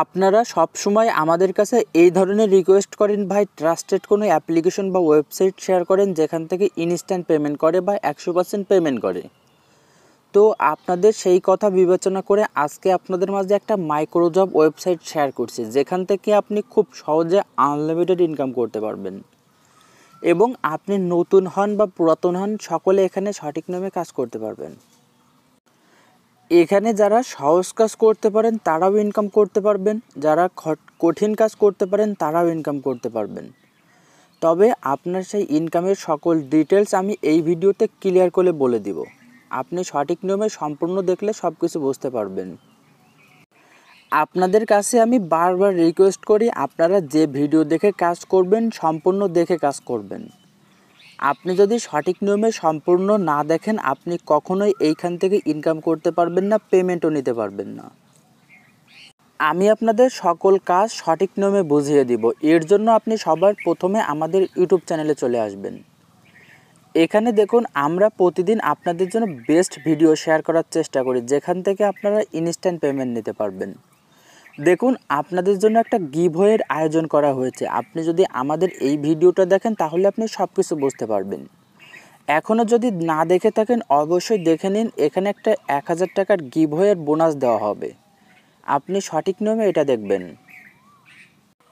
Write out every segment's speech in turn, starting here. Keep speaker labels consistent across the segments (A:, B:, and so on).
A: আপনারা সব সময় আমাদের কাছে এই ধরনের রিকোয়েস্ট করেন ভাই ট্রাস্টেড কোনো অ্যাপ্লিকেশন বা ওয়েবসাইট শেয়ার করেন যেখান থেকে ইনস্ট্যান্ট পেমেন্ট করে বা একশো পার্সেন্ট পেমেন্ট করে। তো আপনাদের সেই কথা বিবেচনা করে আজকে আপনাদের মাঝে একটা মাইক্রোজব ওয়েবসাইট শেয়ার করছি, যেখান থেকে আপনি খুব সহজে আনলিমিটেড ইনকাম করতে পারবেন। এবং আপনি নতুন হন বা পুরাতন হন, সকলে এখানে সঠিক নামে কাজ করতে পারবেন। এখানে যারা সহজ কাজ করতে পারেন, তারাও ইনকাম করতে পারবেন। যারা কঠিন কাজ করতে পারেন, তারাও ইনকাম করতে পারবেন। তবে আপনার সেই ইনকামের সকল ডিটেলস আমি এই ভিডিওতে ক্লিয়ার করে বলে দিব। আপনি সঠিক নিয়মে সম্পূর্ণ দেখলে সব কিছু বুঝতে পারবেন। আপনাদের কাছে আমি বারবার রিকোয়েস্ট করি, আপনারা যে ভিডিও দেখে কাজ করবেন, সম্পূর্ণ দেখে কাজ করবেন। আপনি যদি সঠিক নিয়মে সম্পূর্ণ না দেখেন, আপনি কখনোই এইখান থেকে ইনকাম করতে পারবেন না পেমেন্টও নিতে পারবেন না। আমি আপনাদের সকল কাজ সঠিক নিয়মে বুঝিয়ে দিব। এর জন্য আপনি সবার প্রথমে আমাদের ইউটিউব চ্যানেলে চলে আসবেন। এখানে দেখুন, আমরা প্রতিদিন আপনাদের জন্য বেস্ট ভিডিও শেয়ার করার চেষ্টা করি, যেখান থেকে আপনারা ইনস্ট্যান্ট পেমেন্ট নিতে পারবেন। দেখুন, আপনাদের জন্য একটা গিভওয়ের আয়োজন করা হয়েছে। আপনি যদি আমাদের এই ভিডিওটা দেখেন, তাহলে আপনি সব কিছু বুঝতে পারবেন। এখনও যদি না দেখে থাকেন, অবশ্যই দেখে নিন। এখানে একটা এক হাজার টাকার গিভওয়ের বোনাস দেওয়া হবে। আপনি সঠিক নিয়মে এটা দেখবেন।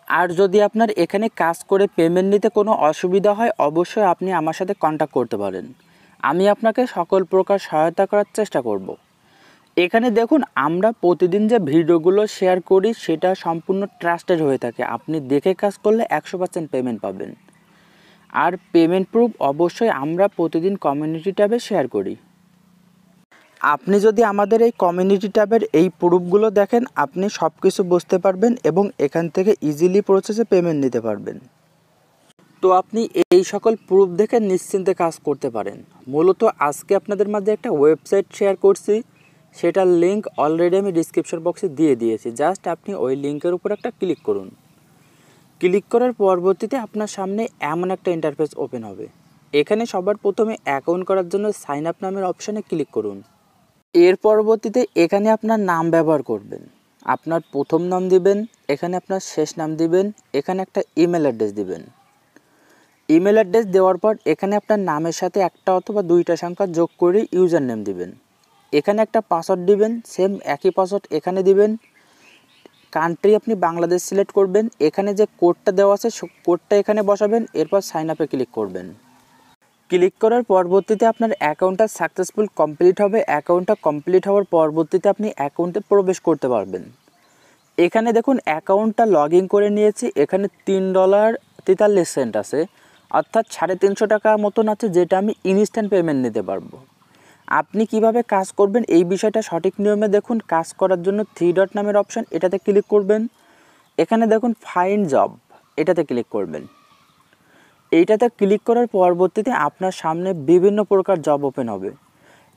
A: আর যদি আপনার এখানে কাজ করে পেমেন্ট নিতে কোনো অসুবিধা হয়, অবশ্যই আপনি আমার সাথে কন্ট্যাক্ট করতে পারেন। আমি আপনাকে সকল প্রকার সহায়তা করার চেষ্টা করব। এখানে দেখুন, আমরা প্রতিদিন যে ভিডিওগুলো শেয়ার করি, সেটা সম্পূর্ণ ট্রাস্টেড হয়ে থাকে। আপনি দেখে কাজ করলে একশো পার্সেন্ট পেমেন্ট পাবেন। আর পেমেন্ট প্রুফ অবশ্যই আমরা প্রতিদিন কমিউনিটি ট্যাবে শেয়ার করি। আপনি যদি আমাদের এই কমিউনিটি ট্যাবের এই প্রুফগুলো দেখেন, আপনি সব কিছু বুঝতে পারবেন এবং এখান থেকে ইজিলি প্রসেসে পেমেন্ট নিতে পারবেন। তো আপনি এই সকল প্রুফ দেখে নিশ্চিন্তে কাজ করতে পারেন। মূলত আজকে আপনাদের মাঝে একটা ওয়েবসাইট শেয়ার করছি। সেটার লিঙ্ক অলরেডি আমি ডিসক্রিপশন বক্সে দিয়ে দিয়েছি। জাস্ট আপনি ওই লিঙ্কের উপর একটা ক্লিক করুন। ক্লিক করার পরবর্তীতে আপনার সামনে এমন একটা ইন্টারফেস ওপেন হবে। এখানে সবার প্রথমে অ্যাকাউন্ট করার জন্য সাইন আপ নামের অপশানে ক্লিক করুন। এর পরবর্তীতে এখানে আপনার নাম ব্যবহার করবেন। আপনার প্রথম নাম দিবেন, এখানে আপনার শেষ নাম দিবেন, এখানে একটা ইমেল অ্যাড্রেস দিবেন। ইমেল অ্যাড্রেস দেওয়ার পর এখানে আপনার নামের সাথে একটা অথবা দুইটা সংখ্যা যোগ করে ইউজার নেম দিবেন। এখানে একটা পাসওয়ার্ড দিবেন সেম একই পাসওয়ার্ড এখানে দিবেন। কান্ট্রি আপনি বাংলাদেশ সিলেক্ট করবেন, এখানে যে কোডটা দেওয়া আছে কোডটা এখানে বসাবেন, এরপর সাইন আপে ক্লিক করবেন। ক্লিক করার পরবর্তীতে আপনার অ্যাকাউন্টটা সাকসেসফুল কমপ্লিট হবে অ্যাকাউন্টটা কমপ্লিট হওয়ার পরবর্তীতে আপনি অ্যাকাউন্টে প্রবেশ করতে পারবেন। এখানে দেখুন অ্যাকাউন্টটা লগ করে নিয়েছি, এখানে তিন ডলার তেতাল্লিশ সেন্ট আছে, অর্থাৎ সাড়ে তিনশো টাকা মতন আছে, যেটা আমি ইনস্ট্যান্ট পেমেন্ট নিতে পারব। আপনি কীভাবে কাজ করবেন? এই বিষয়টা সঠিক নিয়মে দেখুন। কাজ করার জন্য থ্রি ডট নামের অপশান এটাতে ক্লিক করবেন। এখানে দেখুন ফাইন জব এটাতে ক্লিক করবেন। এইটাতে ক্লিক করার পরবর্তীতে আপনার সামনে বিভিন্ন প্রকার জব ওপেন হবে।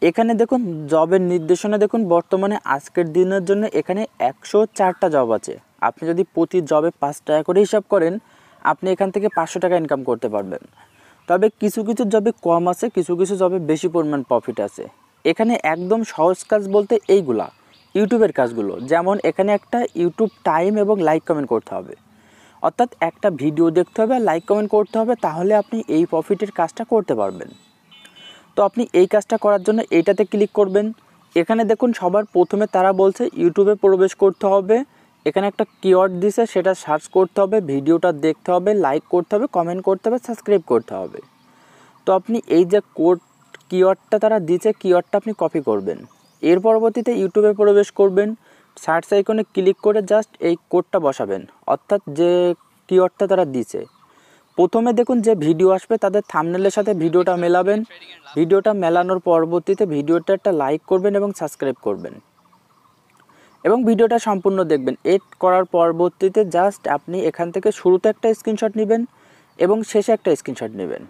A: এখানে দেখুন জবের নির্দেশনা দেখুন, বর্তমানে আজকের দিনের জন্য এখানে একশো চারটা জব আছে। আপনি যদি প্রতি জবে পাঁচ টাকা করে হিসাব করেন, আপনি এখান থেকে পাঁচশো টাকা ইনকাম করতে পারবেন। তবে কিছু কিছু জবে কম আছে, কিছু কিছু জবে বেশি পরিমাণ প্রফিট আছে। এখানে একদম সহজ কাজ বলতে এইগুলা, ইউটিউবের কাজগুলো। যেমন এখানে একটা ইউটিউব টাইম এবং লাইক কমেন্ট করতে হবে। অর্থাৎ একটা ভিডিও দেখতে হবে আর লাইক কমেন্ট করতে হবে, তাহলে আপনি এই প্রফিটের কাজটা করতে পারবেন। তো আপনি এই কাজটা করার জন্য এইটাতে ক্লিক করবেন। এখানে দেখুন সবার প্রথমে তারা বলছে, ইউটিউবে প্রবেশ করতে হবে। এখানে একটা কিওয়ার্ড দিছে, সেটা সার্চ করতে হবে, ভিডিওটা দেখতে হবে, লাইক করতে হবে, কমেন্ট করতে হবে, সাবস্ক্রাইব করতে হবে। তো আপনি এই যে কোড, কিওয়ার্ডটা তারা দিচ্ছে কিওয়ার্ডটা আপনি কপি করবেন। এর পরবর্তীতে ইউটিউবে প্রবেশ করবেন, সার্চ আইকনে ক্লিক করে জাস্ট এই কোডটা বসাবেন, অর্থাৎ যে কিওয়ার্ডটা তারা দিছে। প্রথমে দেখুন যে ভিডিও আসবে, তাদের থামনেলের সাথে ভিডিওটা মেলাবেন। ভিডিওটা মেলানোর পরবর্তীতে ভিডিওটা একটা লাইক করবেন এবং সাবস্ক্রাইব করবেন। এবং ভিডিওটা সম্পূর্ণ দেখবেন। এড করার পরবর্তীতে জাস্ট আপনি এখান থেকে শুরুতে একটা স্ক্রিনশট নেবেন এবং শেষে একটা স্ক্রিনশট নেবেন।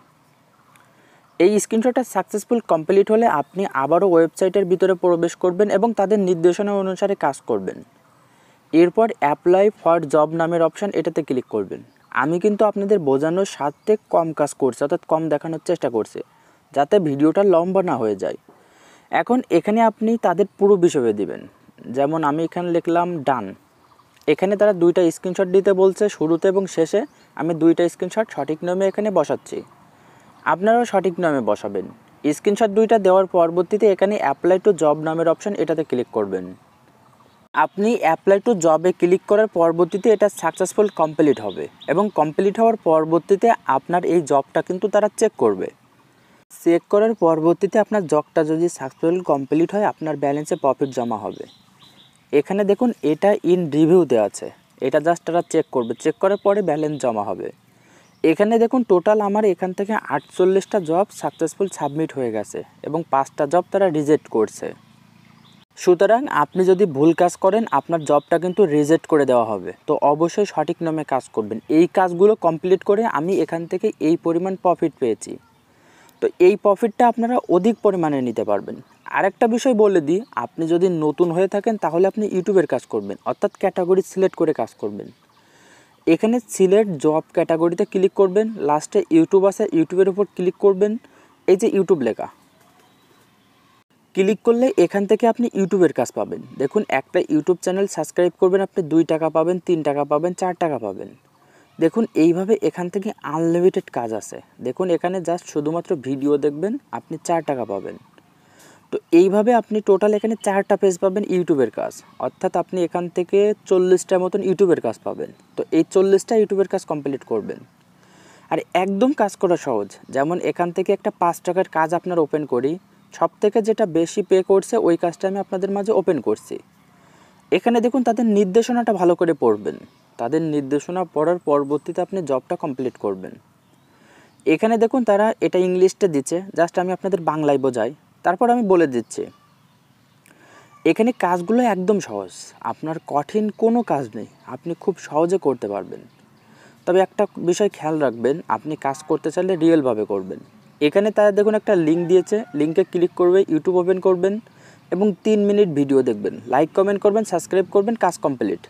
A: এই স্ক্রিনশটটা সাকসেসফুল কমপ্লিট হলে আপনি আবারও ওয়েবসাইটের ভিতরে প্রবেশ করবেন এবং তাদের নির্দেশনা অনুসারে কাজ করবেন। এরপর অ্যাপ্লাই ফর জব নামের অপশান এটাতে ক্লিক করবেন। আমি কিন্তু আপনাদের বোঝানোর সাথে কম কাজ করছি, অর্থাৎ কম দেখানোর চেষ্টা করছি, যাতে ভিডিওটা লম্বা না হয়ে যায়। এখন এখানে আপনি তাদের পুরো বিষয়ে দিবেন। যেমন আমি এখানে লিখলাম ডান এখানে তারা দুইটা স্ক্রিনশট দিতে বলছে শুরুতে এবং শেষে। আমি দুইটা স্ক্রিনশট সঠিক নিয়মে এখানে বসাচ্ছি। আপনারাও সঠিক নিয়মে বসাবেন। স্ক্রিনশট দুইটা দেওয়ার পরবর্তীতে এখানে অ্যাপ্লাই টু জব নামের অপশন এটাতে ক্লিক করবেন। আপনি অ্যাপ্লাই টু জবে ক্লিক করার পরবর্তীতে এটা সাকসেসফুল কমপ্লিট হবে এবং কমপ্লিট হওয়ার পরবর্তীতে আপনার এই জবটা কিন্তু তারা চেক করবে। চেক করার পরবর্তীতে আপনার জবটা যদি সাকসেসফুল কমপ্লিট হয়, আপনার ব্যালেন্সে প্রফিট জমা হবে। এখানে দেখুন এটা ইন রিভিউ দেওয়া আছে। এটা জাস্ট তারা চেক করবে। চেক করার পরে ব্যালেন্স জমা হবে। এখানে দেখুন টোটাল আমার এখান থেকে আটচল্লিশটা জব সাকসেসফুল সাবমিট হয়ে গেছে এবং পাঁচটা জব তারা রিজেক্ট করছে। সুতরাং আপনি যদি ভুল কাজ করেন, আপনার জবটা কিন্তু রিজেক্ট করে দেওয়া হবে। তো অবশ্যই সঠিক নামে কাজ করবেন। এই কাজগুলো কমপ্লিট করে আমি এখান থেকে এই পরিমাণ প্রফিট পেয়েছি। তো এই প্রফিটটা আপনারা অধিক পরিমাণে নিতে পারবেন। আরেকটা বিষয় বলে দিই, আপনি যদি নতুন হয়ে থাকেন তাহলে আপনি ইউটিউবের কাজ করবেন, অর্থাৎ ক্যাটাগরি সিলেক্ট করে কাজ করবেন। এখানে সিলেক্ট জব ক্যাটাগরিতে ক্লিক করবেন, লাস্টে ইউটিউব আছে, ইউটিউবের উপর ক্লিক করবেন, এই যে ইউটিউব লেখা। ক্লিক করলে এখান থেকে আপনি ইউটিউবের কাজ পাবেন। দেখুন, একটা ইউটিউব চ্যানেল সাবস্ক্রাইব করবেন, আপনি দুই টাকা পাবেন, তিন টাকা পাবেন, চার টাকা পাবেন। দেখুন, এইভাবে এখান থেকে আনলিমিটেড কাজ আছে। দেখুন, এখানে জাস্ট শুধুমাত্র ভিডিও দেখবেন, আপনি চার টাকা পাবেন। তো এইভাবে আপনি টোটাল এখানে চারটা পেজ পাবেন ইউটিউবের কাজ। অর্থাৎ আপনি এখান থেকে চল্লিশটার মতন ইউটিউবের কাজ পাবেন। তো এই চল্লিশটা ইউটিউবের কাজ কমপ্লিট করবেন। আর একদম কাজ করা সহজ। যেমন এখান থেকে একটা পাঁচ টাকার কাজ আপনার ওপেন করি। সব থেকে যেটা বেশি পে করছে, ওই কাজটা আমি আপনাদের মাঝে ওপেন করছি। এখানে দেখুন তাদের নির্দেশনাটা ভালো করে পড়বেন। তাদের নির্দেশনা পড়ার পরবর্তীতে আপনি জবটা কমপ্লিট করবেন। এখানে দেখুন তারা এটা ইংলিশটা দিচ্ছে। জাস্ট আমি আপনাদের বাংলায় বোঝাই। তারপর আমি বলে দিচ্ছি, এখানে কাজগুলো একদম সহজ। আপনার কঠিন কোনো কাজ নেই, আপনি খুব সহজে করতে পারবেন। তবে একটা বিষয় খেয়াল রাখবেন, আপনি কাজ করতে চাইলে রিয়েলভাবে করবেন। এখানে তারা দেখুন একটা লিঙ্ক দিয়েছে লিঙ্কে ক্লিক করবে ইউটিউব ওপেন করবেন এবং তিন মিনিট ভিডিও দেখবেন। লাইক কমেন্ট করবেন সাবস্ক্রাইব করবেন, কাজ কমপ্লিট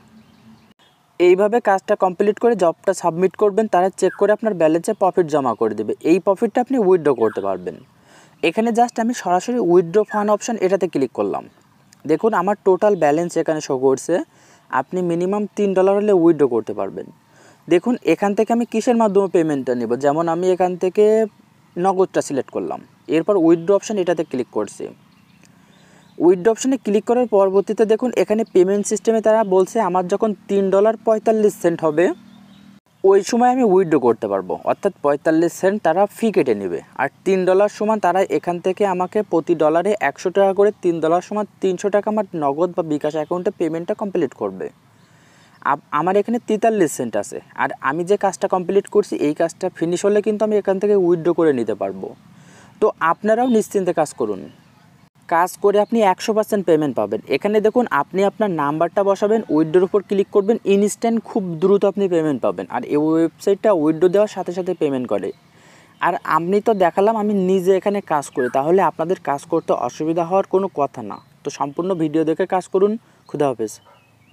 A: এইভাবে কাজটা কমপ্লিট করে জবটা সাবমিট করবেন, তারা চেক করে আপনার ব্যালেন্সে প্রফিট জমা করে দেবে। এই প্রফিটটা আপনি উইথড্র করতে পারবেন। এখানে জাস্ট আমি সরাসরি উইথড্র ফান্ড অপশন এটাতে ক্লিক করলাম। দেখুন, আমার টোটাল ব্যালেন্স এখানে শো করছে। আপনি মিনিমাম তিন ডলার হলে উইথড্র করতে পারবেন। দেখুন, এখান থেকে আমি কিসের মাধ্যমে পেমেন্টটা নেব? যেমন আমি এখান থেকে নগদটা সিলেক্ট করলাম। এরপর উইথড্র অপশন এটাতে ক্লিক করছি। উইথড্র অপশনে ক্লিক করার পরবর্তীতে দেখুন, এখানে পেমেন্ট সিস্টেমে তারা বলছে, আমার যখন তিন ডলার পঁয়তাল্লিশ সেন্ট হবে ওই সময় আমি উইথড্র করতে পারব। অর্থাৎ পঁয়তাল্লিশ সেন্ট তারা ফি কেটে নেবে। আর তিন ডলার সমান তারা এখান থেকে আমাকে প্রতি ডলারে একশো টাকা করে তিন ডলার সমান তিনশো টাকা আমার নগদ বা বিকাশ অ্যাকাউন্টে পেমেন্টটা কমপ্লিট করবে। আমার এখানে তেতাল্লিশ সেন্ট আছে। আর আমি যে কাজটা কমপ্লিট করছি, এই কাজটা ফিনিশ হলে কিন্তু আমি এখান থেকে উইথড্র করে নিতে পারব। তো আপনারাও নিশ্চিন্তে কাজ করুন। কাজ করে আপনি একশো পার্সেন্ট পেমেন্ট পাবেন। এখানে দেখুন, আপনি আপনার নাম্বারটা বসাবেন উইড্রোর উপর ক্লিক করবেন ইনস্ট্যান্ট খুব দ্রুত আপনি পেমেন্ট পাবেন। আর এই ওয়েবসাইটটা উইড্রো দেওয়ার সাথে সাথে পেমেন্ট করে। আর আপনি তো দেখালাম, আমি নিজে এখানে কাজ করি, তাহলে আপনাদের কাজ করতে অসুবিধা হওয়ার কোনো কথা না। তো সম্পূর্ণ ভিডিও দেখে কাজ করুন। খুদা হাফেজ।